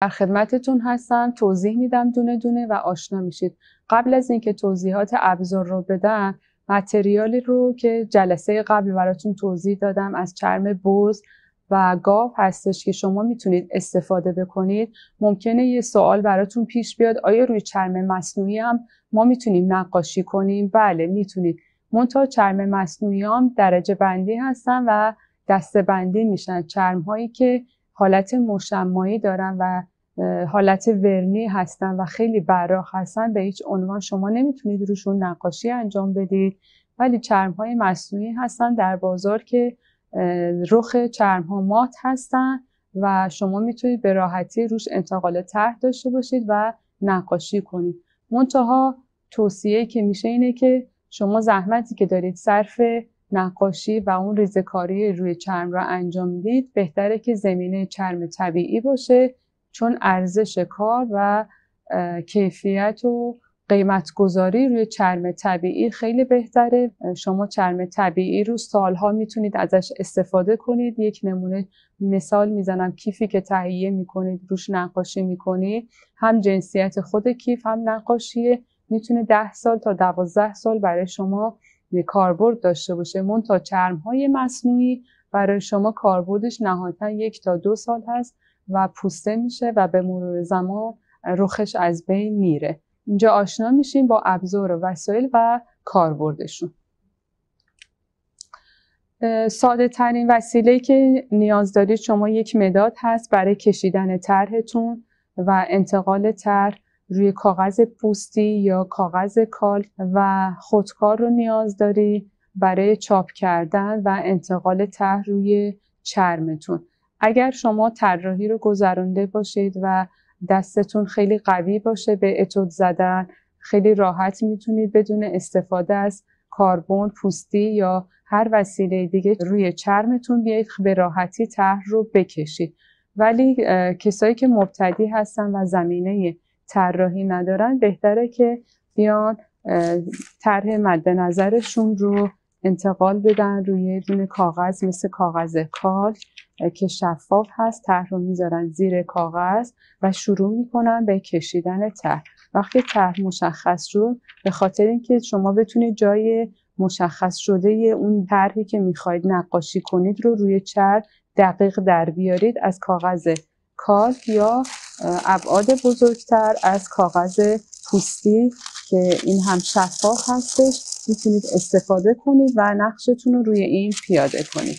در خدمتتون هستم. توضیح میدم دونه دونه و آشنا میشید. قبل از اینکه توضیحات ابزار رو بدم متریالی رو که جلسه قبل براتون توضیح دادم از چرم بز و گاو هستش که شما می‌تونید استفاده بکنید. ممکنه یه سوال براتون پیش بیاد. آیا روی چرم مصنوعی هم ما می‌تونیم نقاشی کنیم؟ بله می‌تونید. منتها چرم مصنوعی هم درجه بندی هستن و دسته بندی میشن. چرم هایی که حالت مشمایی دارن و حالت ورنی هستن و خیلی براق هستن به هیچ عنوان شما نمی‌تونید روشون نقاشی انجام بدید. ولی چرم های مصنوعی هستن در بازار که رخ چرم ها مات هستن و شما می‌تونید به راحتی روش انتقال طرح داشته باشید و نقاشی کنید. منتها توصیه که میشه اینه که شما زحمتی که دارید صرف نقاشی و اون ریزکاری روی چرم را انجام می‌دید بهتره که زمینه چرم طبیعی باشه چون ارزش کار و کیفیت و قیمت گذاری روی چرم طبیعی خیلی بهتره. شما چرم طبیعی رو سالها می‌تونید ازش استفاده کنید. یک نمونه مثال می‌زنم کیفی که تهیه می‌کنید روش نقاشی می‌کنید هم جنسیت خود کیف هم نقاشیه می‌تونه ده سال تا دوازده سال برای شما کاربرد داشته باشه. مون تا چرم های مصنوعی برای شما کاربردش نهایتا یک تا دو سال هست و پوسته میشه و به مرور زمان رخش از بین میره. اینجا آشنا میشیم با ابزار و وسایل و کاربردشون. ساده ترین وسیله که نیاز دارید شما یک مداد هست برای کشیدن طرحتون و انتقال طرح. روی کاغذ پوستی یا کاغذ کال و خودکار رو نیاز داری برای چاپ کردن و انتقال طرح روی چرمتون. اگر شما طراحی رو گذرانده باشید و دستتون خیلی قوی باشه به اتود زدن خیلی راحت می‌تونید بدون استفاده از کاربن پوستی یا هر وسیله دیگه روی چرمتون بیایید به راحتی طرح رو بکشید. ولی کسایی که مبتدی هستن و زمینه طراحی ندارن. بهتره که بیان طرح مد نظرشون رو انتقال بدن روی دونه کاغذ مثل کاغذ کال که شفاف هست. طرح رو می‌ذارن زیر کاغذ و شروع می‌کنن به کشیدن طرح. وقتی طرح مشخص شد به خاطر اینکه شما بتونید جای مشخص شده اون طرحی که می‌خواید نقاشی کنید رو روی چرخ دقیق در بیارید از کاغذ کال یا ابعاد بزرگتر از کاغذ پوستی که این هم شفاف هستش. می‌تونید استفاده کنید و نقشتون رو روی این پیاده کنید.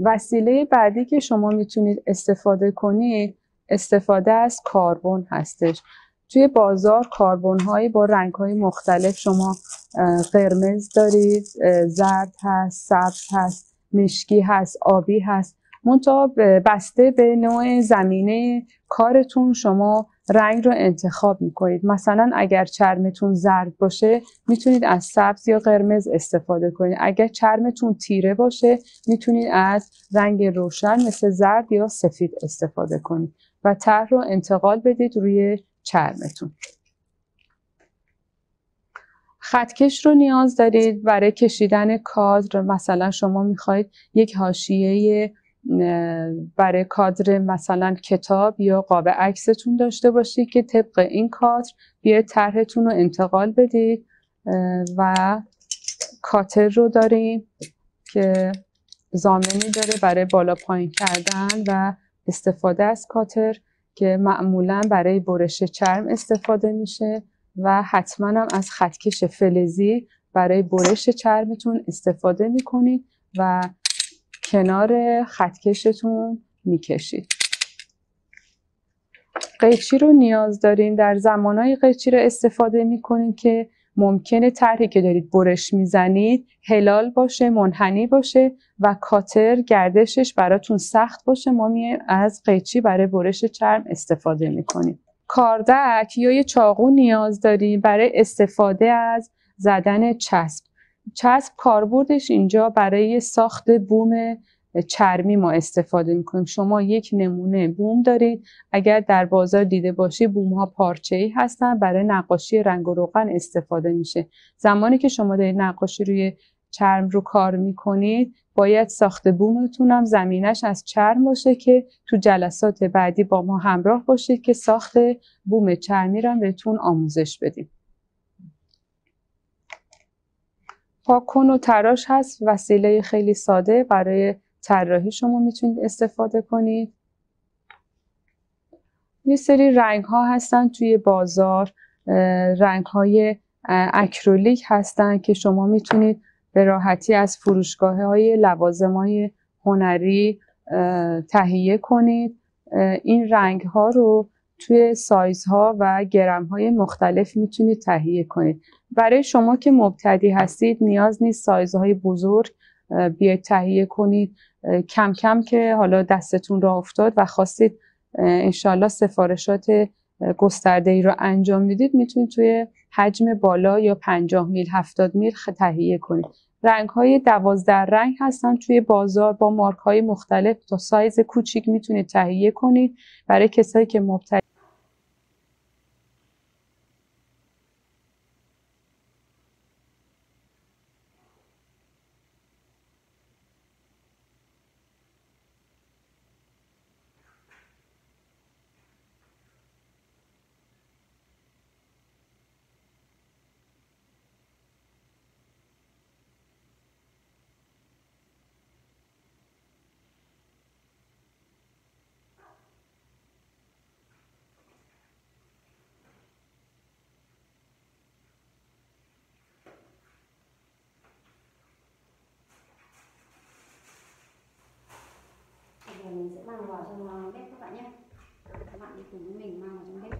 وسیله بعدی که شما می‌تونید استفاده کنید استفاده از کاربن هستش. توی بازار کاربن هایی با رنگ های مختلف شما قرمز دارید زرد هست سبز هست مشکی هست آبی هست. منتها بسته به نوع زمینه کارتون شما رنگ رو انتخاب می‌کنید. مثلا اگر چرمتون زرد باشه می‌تونید از سبز یا قرمز استفاده کنید. اگر چرمتون تیره باشه می‌تونید از رنگ روشن مثل زرد یا سفید استفاده کنید و طرح رو انتقال بدید روی چرمتون. خطکش رو نیاز دارید. برای کشیدن کادر مثلا شما می‌خواید یک حاشیه برای کادر مثلا کتاب یا قاب عکستون داشته باشید که طبق این کادر بیاید طرحتون رو انتقال بدید و کاتر رو داریم که زامنی داره برای بالا پایین کردن و استفاده از کاتر که معمولا برای برش چرم استفاده میشه و حتما هم از خطکش فلزی برای برش چرمتون استفاده می‌کنید و کنار خطکشتون می‌کشید. قیچی رو نیاز داریم در زمانهای قیچی رو استفاده می‌کنیم که ممکنه طرحی که دارید برش می‌زنید هلال باشه منحنی باشه و کاتر گردشش براتون سخت باشه. ما میایم از قیچی برای برش چرم استفاده می‌کنیم. کاردک یا یه چاقو نیاز داریم برای استفاده از زدن چسب. چسب کاربردش اینجا برای ساخت بوم چرمی ما استفاده می‌کنیم. شما یک نمونه بوم دارید. اگر در بازار دیده باشی بوم ها پارچه ای هستن برای نقاشی رنگ و روغن استفاده میشه. زمانی که شما دارید نقاشی روی چرم رو کار می‌کنید باید ساخت بومتونم زمینش از چرم باشه که تو جلسات بعدی با ما همراه باشید که ساخت بوم چرمی رو بهتون آموزش بدیم. پاکن و تراش هست وسیله خیلی ساده برای طراحی شما می‌تونید استفاده کنید. یه سری رنگ ها هستن توی بازار رنگ های اکرولیک هستن که شما می‌تونید به راحتی از فروشگاه های لوازم های هنری تهیه کنید. این رنگ ها رو توی سایزها و گرم های مختلف می‌تونید تهیه کنید. برای شما که مبتدی هستید نیاز نیست سایزهای بزرگ بیاید تهیه کنید کم کم که حالا دستتون را افتاد و خواستید انشالله سفارشات گسترده ای رو انجام می‌دید می‌تونید توی حجم بالا یا 50 میل 70 میل تهیه کنید. رنگ های دوازده رنگ هستن توی بازار با مارک های مختلف تا سایز کوچیک می‌تونید تهیه کنید. برای کسایی که مبتدی bạn nhé. Các bạn đi cùng với mình mang vào trong bếp